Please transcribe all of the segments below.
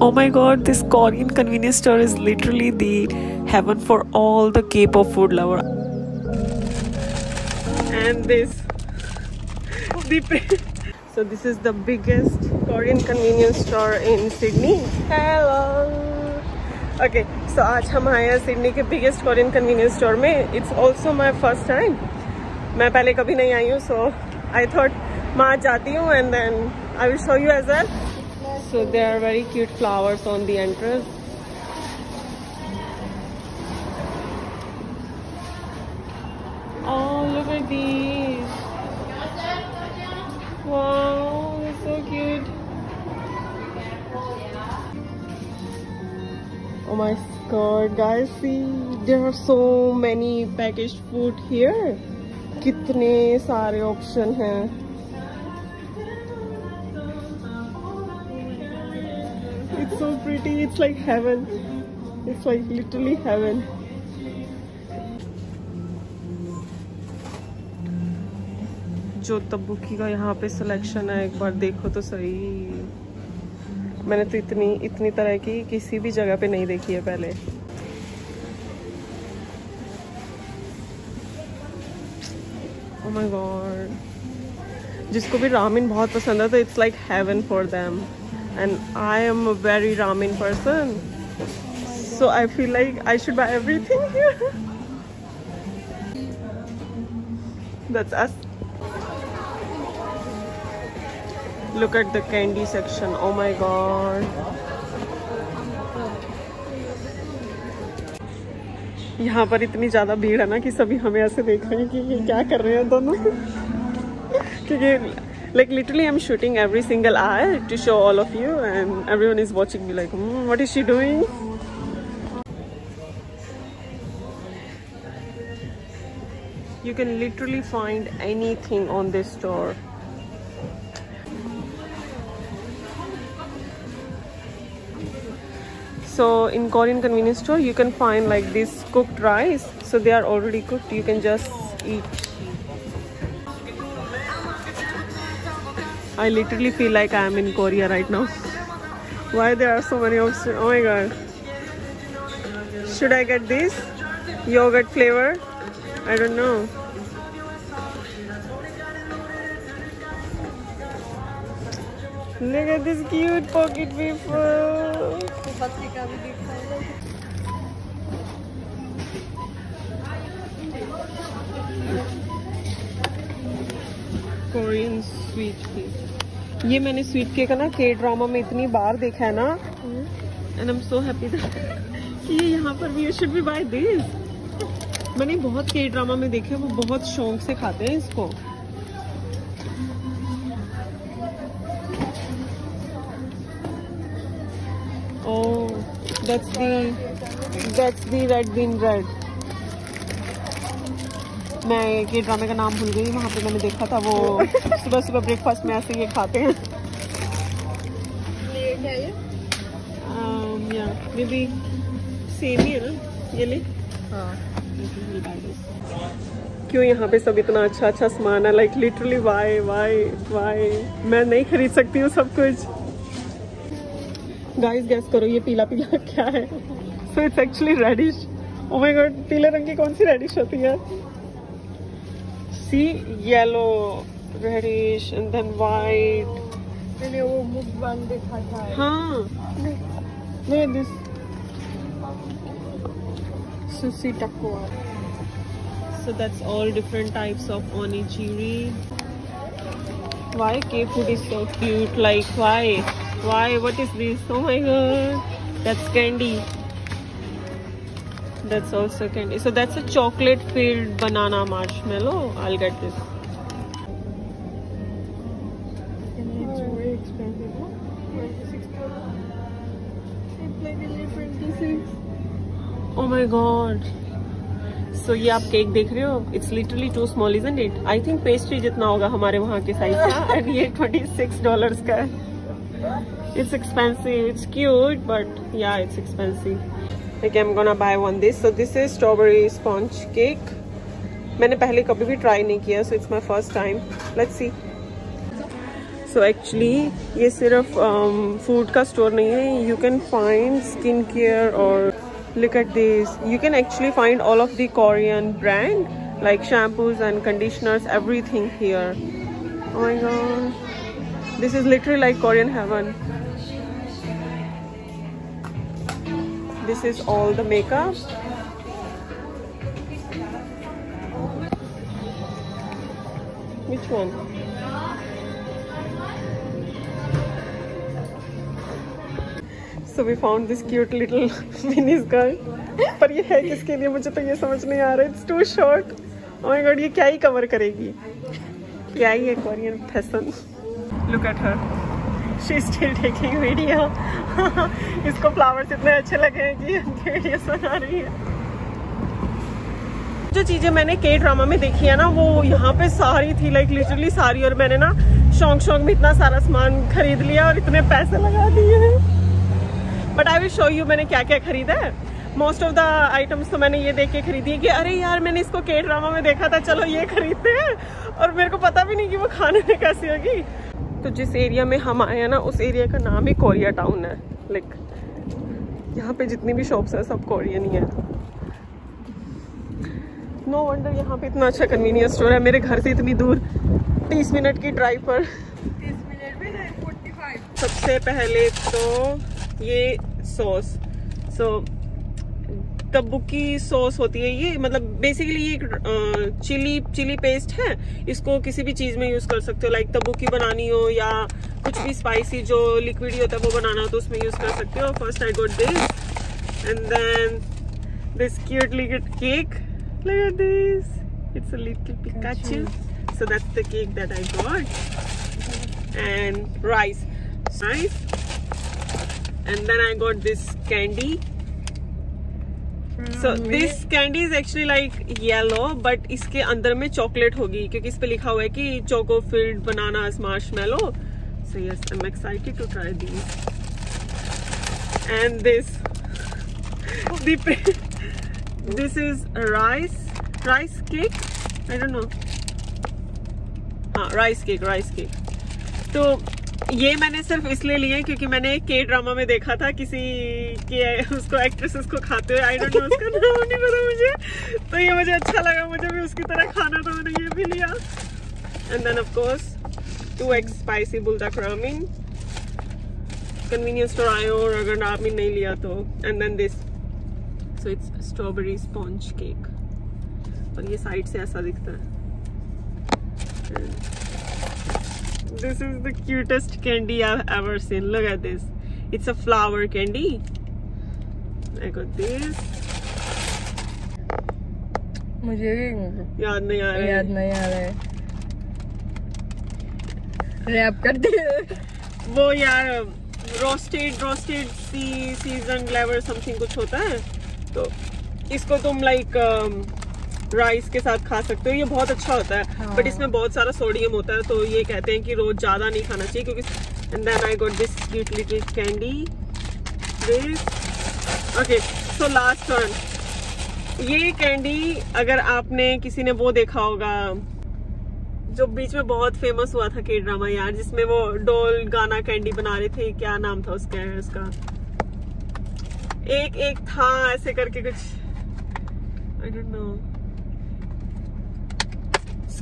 Oh my god, this Korean convenience store is literally the heaven for all the K-pop food lover. And this, the so this is the biggest Korean convenience store in Sydney. Hello. Okay, so आज हम आए हैं Sydney के biggest Korean convenience store में it's also my first time मैं पहले कभी नहीं आई हूँ सो आई थॉट मैं आज जाती हूँ and then I will show you as well So there are very cute flowers on the entrance. Oh, look at these. Wow, they're so cute. Oh my god, guys, see, there are so many packaged food here. कितने सारे option हैं It's so pretty. It's like heaven. It's like literally heaven. जो तब्बुकी का यहाँ पे selection है, एक बार देखो तो सही मैंने तो इतनी इतनी तरह की किसी भी जगह पे नहीं देखी है पहले oh my god जिसको भी रामिन बहुत पसंद है तो it's like heaven for them and I am a very ramen person so I feel like I should buy everything here that's us look at the candy section oh my god यहाँ पर इतनी ज़्यादा भीड़ है ना कि सभी हमें ऐसे देख रहे हैं कि ये क्या कर रहे हैं दोनों क्योंकि like literally i'm shooting every single hour to show all of you and everyone is watching me like mm, what is she doing? You can literally find anything on this store. So in korean convenience store you can find like this cooked rice. So they are already cooked. You can just eat I literally feel like I am in Korea right now. Why there are so many options? Oh my god. Should I get this? Yogurt flavor? I don't know. Look at this cute pocket people. Korean sweet cake. ये मैंने sweet cake ना के drama में इतनी बार देखा है ना। And I am so happy कि ये यहाँ पर भी शुड बी बाय दिस मैंने बहुत के ड्रामा में देखे, वो बहुत शौक से खाते हैं इसको। Oh that's the that's the red bean bread. मैं के ड्रामे का नाम भूल गई वहाँ पे मैंने देखा था वो सुबह सुबह ब्रेकफास्ट में ऐसे ये खाते हैं। मे बी सेम ही है ना ये ले। हाँ। क्यों यहाँ पे सब इतना अच्छा अच्छा सामान है? Like literally why why why मैं नहीं खरीद सकती हूँ सब कुछ। गाइस गैस करो ये पीला पीला क्या है? So it's actually reddish oh my God पीले रंग की कौन सी रेडिश होती है? see yellow reddish and then white मैंने वो मुकबांग देखा था हाँ look this sushi takwa so that's all different types of onigiri why k food is so cute like why why what is this oh my god that's candy That's also candy. So that's a chocolate filled banana marshmallow. I'll get this. Oh my god. So ये आप cake देख रहे हो? It's literally too small is it I think pastry जितना होगा हमारे वहाँ के साइज़ का एंड ये ट्वेंटी सिक्स डॉलर का है. It's expensive it's cute but yeah it's expensive okay i'm gonna buy one this so this is strawberry sponge cake मैंने पहले कभी भी ट्राई नहीं किया so it's my first time let's see so actually ये सिर्फ़ फ़ूड um, का store नहीं है you can find skin care और look at this you can actually find all of the korean brand like shampoos and conditioners everything here oh my god this is literally like korean heaven this is all the makeup. Which one? So we found this cute little mini skirt. पर ये है किसके लिए? मुझे तो ये समझ नहीं आ रहा। It's too short my God ये क्या ही कवर करेगी? क्या ही है Korean fashion look at her she still taking video इसको फ्लावर्स इतने अच्छे लगे हैं कि वीडियो बना रही है जो चीज़ें मैंने के ड्रामा में देखी है ना, वो यहाँ पे सारी थी लाइक लिटरली सारी। और मैंने ना शौक शौक में इतना सारा सामान खरीद लिया और इतने पैसे लगा दिए but I will show you मैंने क्या क्या खरीदा है। मोस्ट ऑफ़ द आइटम्स तो मैंने ये देख के खरीदी है कि अरे यार, मैंने इसको के ड्रामा में देखा था, चलो ये खरीदते हैं। और मेरे को पता भी नहीं कि वो खाने में कैसी होगी। तो जिस एरिया में हम आए हैं ना उस एरिया का नाम ही कोरिया टाउन है। लाइक यहाँ पे जितनी भी शॉप्स है सब कोरियन ही है। नो वंडर यहाँ पे इतना अच्छा कन्वीनियंस स्टोर है। मेरे घर से इतनी दूर तीस मिनट की ड्राइव पर। सबसे पहले तो ये सॉस सो तब्बुकी सॉस होती है ये मतलब बेसिकली ये चिली चिली पेस्ट है इसको किसी भी चीज़ में यूज़ कर सकते हो लाइक तब्बुकी बनानी हो या कुछ भी स्पाइसी जो लिक्विड ही होता है वो बनाना हो तो उसमें यूज़ कर सकते हो। First I got this and then this cute liquid cake look at this it's a little pikachu. So that's the cake that i got. And rice rice. And then I got this candy. So this candy is actually like yellow but इसके अंदर में chocolate होगी, क्योंकि इस पे लिखा हुआ है कि choco filled banana marshmallow so yes I am excited to try this and this this is rice rice cake I don't know हाँ राइस केक राइस केक तो ये मैंने सिर्फ़ इसलिए लिए क्योंकि मैंने के ड्रामा में देखा था किसी के, उसको एक्ट्रेसेस को खाते हुए आई डोंट नो उसका नाम नहीं पता मुझे। तो ये मुझे अच्छा लगा, मुझे भी उसकी तरह खाना तो मैंने ये भी लिया। And then of course two X spicy Buldak ramen convenience store आयो और अगर आपने नहीं लिया तो। And then this so it's strawberry sponge cake और ये साइड से ऐसा दिखता है। This is the cutest candy I've ever seen. Look at this. It's a flower candy. I got this. मुझे भी याद नहीं आ रहा याद नहीं आ रहा है रैप कर दे वो यार roasted roasted sea season flavour something कुछ होता है तो इसको तुम लाइक like, राइस के साथ खा सकते हो ये बहुत अच्छा होता है। हाँ। बट इसमें बहुत सारा सोडियम होता है तो ये कहते हैं कि रोज ज़्यादा नहीं खाना चाहिए क्योंकि and then I got this little candy this okay so last one ये कैंडी अगर आपने किसी ने वो देखा होगा जो बीच में बहुत फ़ेमस हुआ था के ड्रामा यार जिसमें वो डोल गाना कैंडी बना रहे थे क्या नाम था उसका उसका। एक एक था ऐसे करके कुछ I don't know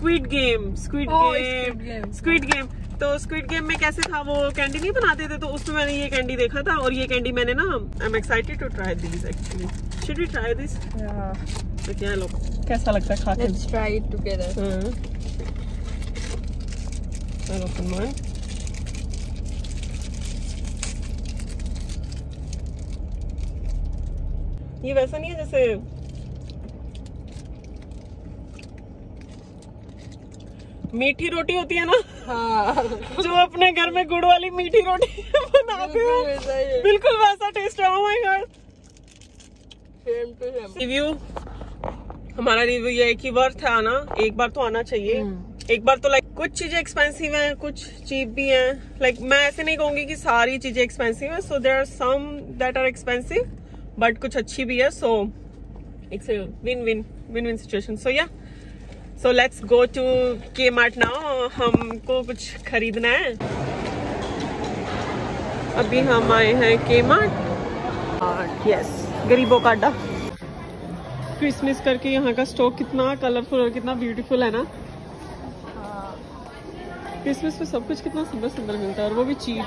squid game squid game squid game तो स्क्विड गेम में कैसे था वो कैंडी नहीं बनाते थे तो उसमें मैंने ये कैंडी देखा था और ये कैंडी मैंने ना I am excited to try this actually should we try this तो क्या लोग कैसा लगता है खा के? लेट्स ट्राई इट टुगेदर चलो कम ये वैसा नहीं है जैसे मीठी रोटी होती है ना? हाँ। जो अपने घर में गुड़ वाली मीठी रोटी बनाते हैं बिल्कुल वैसा टेस्ट है माय गॉड रिव्यू हमारा रिव्यू ये है कि वर्थ है आना एक बार तो आना चाहिए। हम्म। एक बार तो लाइक कुछ चीज़ें एक्सपेंसिव हैं कुछ चीप भी हैं। लाइक मैं ऐसे नहीं कहूँगी कि सारी चीज़ें एक्सपेंसिव हैं। So there are some that are expensive but कुछ अच्छी भी है। So it's win win win win situation so yeah so let's go to K mart now हमको कुछ खरीदना है। अभी हम आए हैं के मार्ट यस गरीबों का अड्डा। क्रिसमस करके यहाँ का स्टॉक कितना कलरफुल और कितना ब्यूटीफुल है ना। क्रिसमस पे सब कुछ कितना सुंदर सुंदर मिलता है और वो भी cheap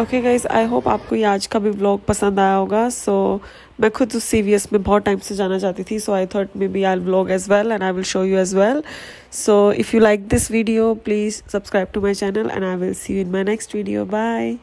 okay guys I hope आपको ये आज का भी ब्लॉग पसंद आया होगा। सो so, मैं खुद उस CVS में बहुत टाइम से जाना चाहती थी so I thought maybe I blog as well and I will show you as well so if you like this video please subscribe to my channel and I will see you in my next video bye